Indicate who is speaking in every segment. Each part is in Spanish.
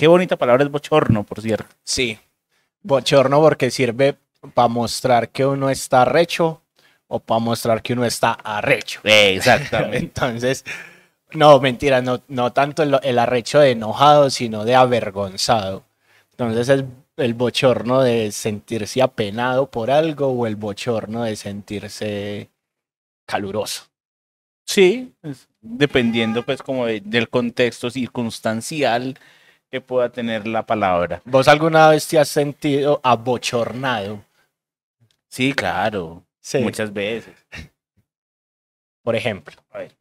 Speaker 1: qué bonita palabra es bochorno, por cierto.
Speaker 2: Sí, bochorno porque sirve para mostrar que uno está recho o para mostrar que uno está arrecho.
Speaker 1: Exactamente.
Speaker 2: Entonces, no, mentira, no, no tanto el, el arrecho de enojado, sino de avergonzado. Entonces es el bochorno de sentirse apenado por algo o el bochorno de sentirse caluroso.
Speaker 1: Sí, dependiendo pues como de- del contexto circunstancial que pueda tener la palabra.
Speaker 2: ¿Vos alguna vez te has sentido abochornado?
Speaker 1: Sí, claro,
Speaker 2: Sí.
Speaker 1: muchas veces.
Speaker 2: Por ejemplo.
Speaker 1: A ver.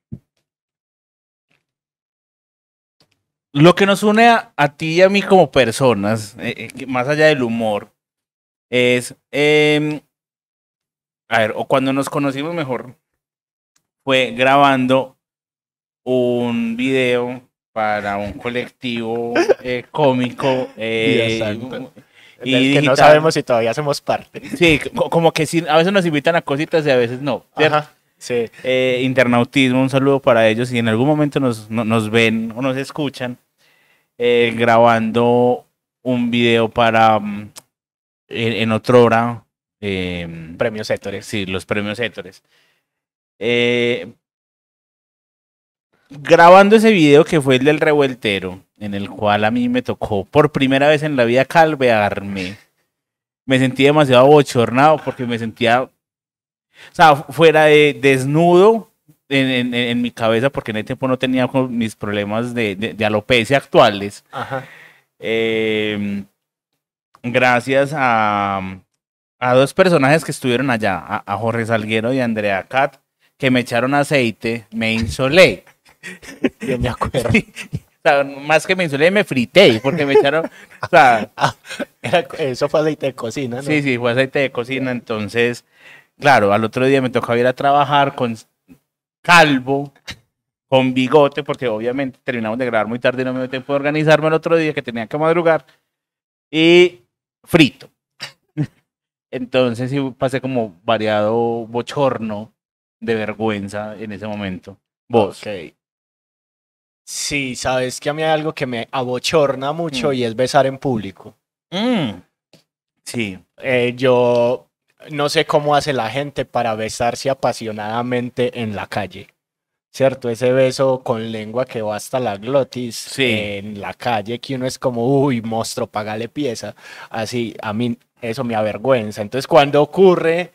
Speaker 1: Lo que nos une a, a ti y a mí como personas, eh, eh, más allá del humor, es, em, a ver, o cuando nos conocimos mejor, fue grabando un video para un colectivo eh, cómico. eh, y
Speaker 2: Del que no sabemos si todavía hacemos parte.
Speaker 1: Sí, co- como que sí, a veces nos invitan a cositas y a veces no.
Speaker 2: Ajá. Sí.
Speaker 1: eh, internautismo, un saludo para ellos. Si en algún momento nos, no- nos ven o nos escuchan, eh, grabando un video para mm, en, en otra hora, eh,
Speaker 2: Premios Héctores.
Speaker 1: sí, los premios Héctores. Grabando ese video que fue el del revueltero, en el cual a mí me tocó por primera vez en la vida calvearme. Me sentí demasiado bochornado porque me sentía, o sea, fuera de desnudo en, en- en mi cabeza, porque en ese tiempo no tenía mis problemas de, de- de alopecia actuales.
Speaker 2: Ajá.
Speaker 1: Eh, gracias a, a dos personajes que estuvieron allá, a, a Jorge Salguero y a Andrea Cat, que me echaron aceite, me insolé.
Speaker 2: Yo me acuerdo.
Speaker 1: O sea, más que me insolé, me frité, porque me echaron, o sea,
Speaker 2: Era- eso fue aceite de cocina, ¿no?
Speaker 1: sí, sí, fue aceite de cocina, entonces, claro, al otro día me tocaba ir a trabajar con calvo, con bigote, porque obviamente terminamos de grabar muy tarde y no me dio tiempo de organizarme el otro día que tenía que madrugar, y frito. Entonces sí pasé como variado bochorno de vergüenza en ese momento. Vos.
Speaker 2: Ok. Sí, sabes que a mí hay algo que me abochorna mucho
Speaker 1: Mm.
Speaker 2: y es besar en público.
Speaker 1: Mm. Sí.
Speaker 2: Eh, yo no sé cómo hace la gente para besarse apasionadamente en la calle. ¿Cierto? Ese beso con lengua que va hasta la glotis
Speaker 1: Sí.
Speaker 2: en la calle, que uno es como, uy, monstruo, pagale pieza. Así, a mí eso me avergüenza. Entonces, cuando ocurre,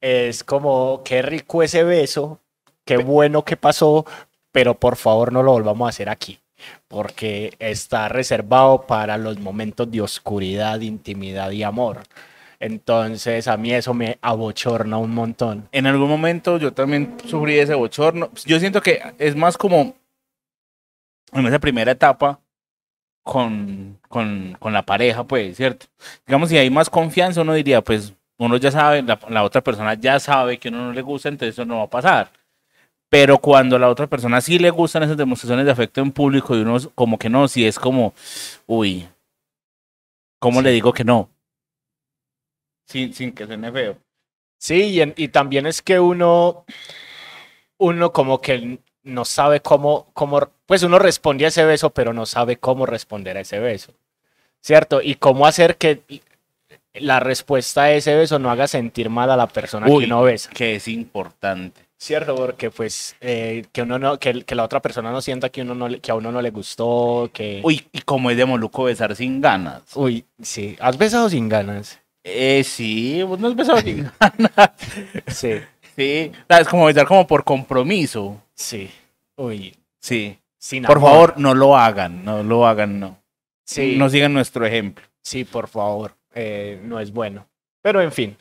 Speaker 2: es como, qué rico ese beso, qué bueno que pasó, pero por favor no lo volvamos a hacer aquí, porque está reservado para los momentos de oscuridad, intimidad y amor. Entonces a mí eso me abochorna un montón.
Speaker 1: en algún momento yo también sufrí ese bochorno. Yo siento que es más como en esa primera etapa con, con, con la pareja, pues, ¿cierto? Digamos, si hay más confianza, uno diría, pues, uno ya sabe, la, la otra persona ya sabe que uno no le gusta, entonces eso no va a pasar. Pero cuando a la otra persona sí le gustan esas demostraciones de afecto en público y uno como que no, si es como, uy, ¿cómo
Speaker 2: Sí.
Speaker 1: le digo que no? Sin, sin que suene feo.
Speaker 2: Sí, y, en- y también es que uno, uno como que no sabe cómo, cómo, pues uno responde a ese beso, pero no sabe cómo responder a ese beso, ¿cierto? Y cómo hacer que la respuesta a ese beso no haga sentir mal a la persona
Speaker 1: Uy.
Speaker 2: que uno besa.
Speaker 1: Que es importante.
Speaker 2: Cierto, porque pues eh, que uno no, que, la otra persona no sienta que uno no le- que a uno no le gustó, que
Speaker 1: Uy, y como es de Moluco besar sin ganas.
Speaker 2: uy, sí, has besado sin ganas.
Speaker 1: Eh, sí, vos no has besado sin ganas.
Speaker 2: Sí,
Speaker 1: Sí, es como besar como por compromiso.
Speaker 2: sí. Uy,
Speaker 1: Sí.
Speaker 2: sin
Speaker 1: Por
Speaker 2: amor.
Speaker 1: favor, no lo hagan, no lo hagan, no.
Speaker 2: Sí.
Speaker 1: No sigan nuestro ejemplo.
Speaker 2: Sí, por favor, eh, no es bueno. Pero en fin,